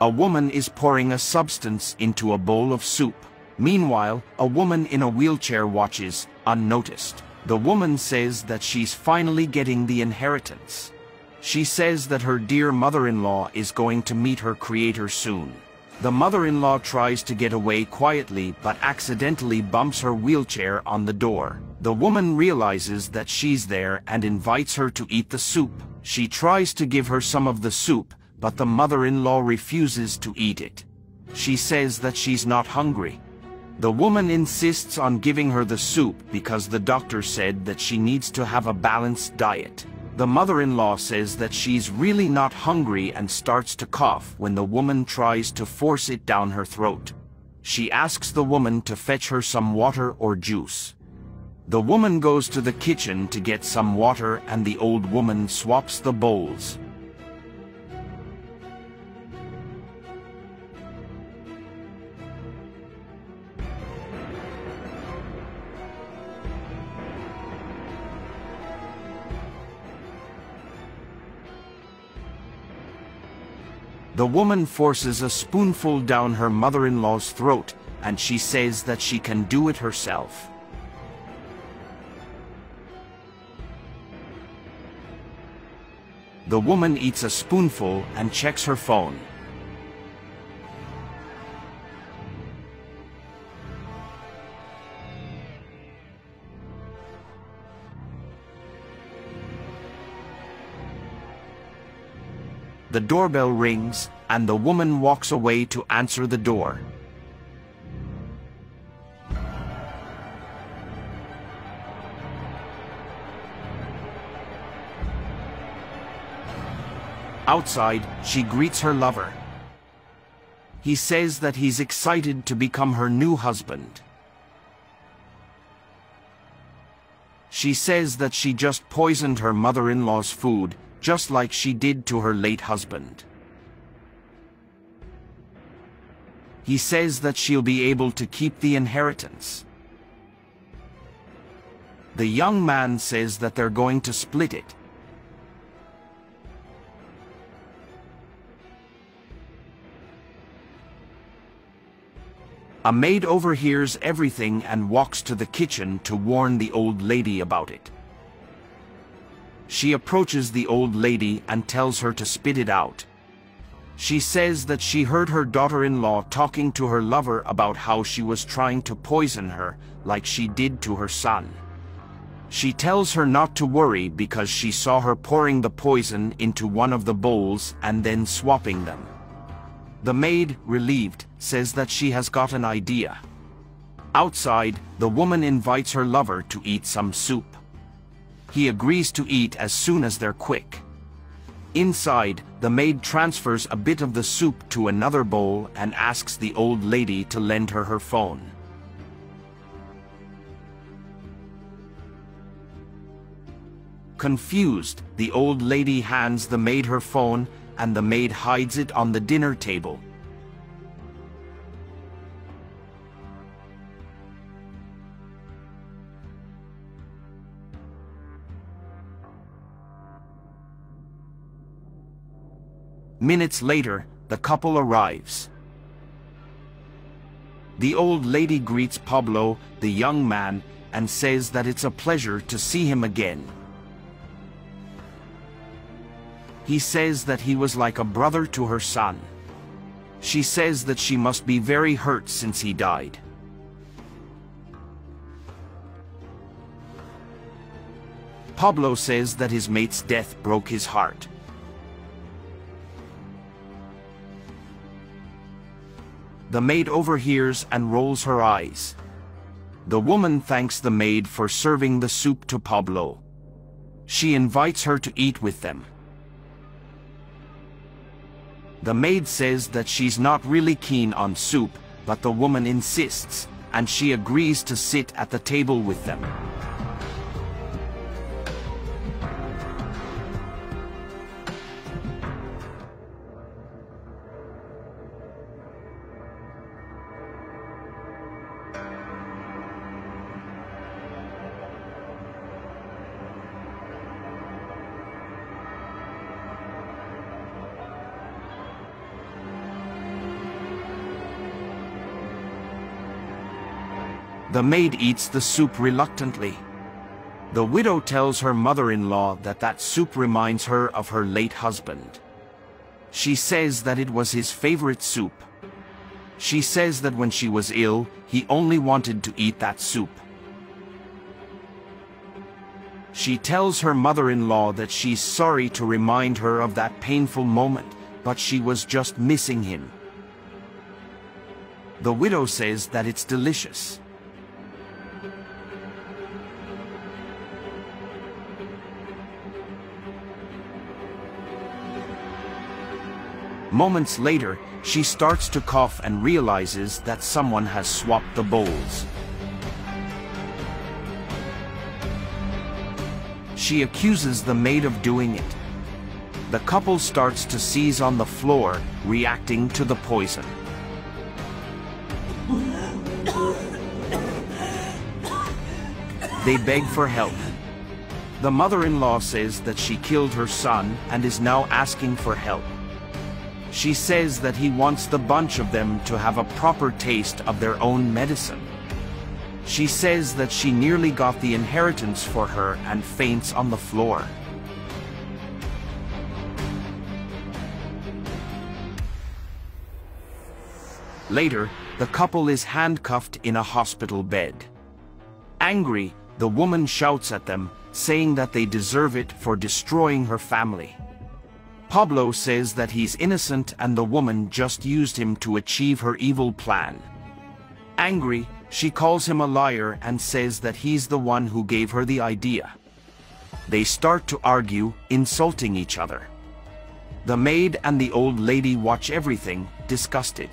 A woman is pouring a substance into a bowl of soup. Meanwhile, a woman in a wheelchair watches, unnoticed. The woman says that she's finally getting the inheritance. She says that her dear mother-in-law is going to meet her creator soon. The mother-in-law tries to get away quietly but accidentally bumps her wheelchair on the door. The woman realizes that she's there and invites her to eat the soup. She tries to give her some of the soup, but the mother-in-law refuses to eat it. She says that she's not hungry. The woman insists on giving her the soup because the doctor said that she needs to have a balanced diet. The mother-in-law says that she's really not hungry and starts to cough when the woman tries to force it down her throat. She asks the woman to fetch her some water or juice. The woman goes to the kitchen to get some water and the old woman swaps the bowls. The woman forces a spoonful down her mother-in-law's throat and she says that she can do it herself. The woman eats a spoonful and checks her phone. The doorbell rings, and the woman walks away to answer the door. Outside, she greets her lover. He says that he's excited to become her new husband. She says that she just poisoned her mother-in-law's food, just like she did to her late husband. He says that she'll be able to keep the inheritance. The young man says that they're going to split it, A maid overhears everything and walks to the kitchen to warn the old lady about it. She approaches the old lady and tells her to spit it out. She says that she heard her daughter-in-law talking to her lover about how she was trying to poison her, like she did to her son. She tells her not to worry because she saw her pouring the poison into one of the bowls and then swapping them. The maid, relieved, says that she has got an idea. Outside, the woman invites her lover to eat some soup. He agrees to eat as soon as they're quick. Inside, the maid transfers a bit of the soup to another bowl and asks the old lady to lend her her phone. Confused, the old lady hands the maid her phone and the maid hides it on the dinner table. Minutes later, the couple arrives. The old lady greets Pablo, the young man, and says that it's a pleasure to see him again. He says that he was like a brother to her son. She says that she must be very hurt since he died. Pablo says that his mate's death broke his heart. The maid overhears and rolls her eyes. The woman thanks the maid for serving the soup to Pablo. She invites her to eat with them. The maid says that she's not really keen on soup, but the woman insists, and she agrees to sit at the table with them. The maid eats the soup reluctantly. The widow tells her mother-in-law that that soup reminds her of her late husband. She says that it was his favorite soup. She says that when she was ill, he only wanted to eat that soup. She tells her mother-in-law that she's sorry to remind her of that painful moment, but she was just missing him. The widow says that it's delicious. Moments later, she starts to cough and realizes that someone has swapped the bowls. She accuses the maid of doing it. The couple starts to seize on the floor, reacting to the poison. They beg for help. The mother-in-law says that she killed her son and is now asking for help. She says that he wants the bunch of them to have a proper taste of their own medicine. She says that she nearly got the inheritance for her and faints on the floor. Later, the couple is handcuffed in a hospital bed. Angry, the woman shouts at them, saying that they deserve it for destroying her family. Pablo says that he's innocent and the woman just used him to achieve her evil plan. Angry, she calls him a liar and says that he's the one who gave her the idea. They start to argue, insulting each other. The maid and the old lady watch everything, disgusted.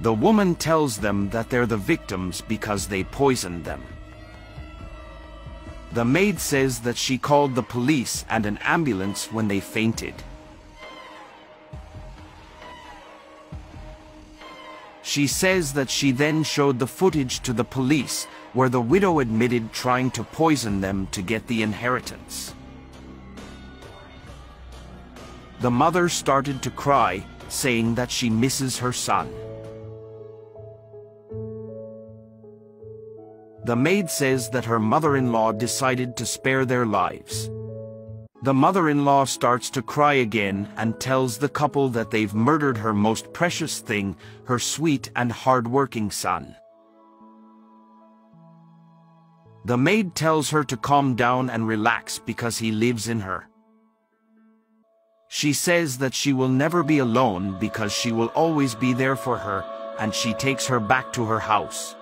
The woman tells them that they're the victims because they poisoned them. The maid says that she called the police and an ambulance when they fainted. She says that she then showed the footage to the police where the widow admitted trying to poison them to get the inheritance. The mother started to cry, saying that she misses her son. The maid says that her mother-in-law decided to spare their lives. The mother-in-law starts to cry again and tells the couple that they've murdered her most precious thing, her sweet and hard-working son. The maid tells her to calm down and relax because he lives in her. She says that she will never be alone because she will always be there for her and she takes her back to her house.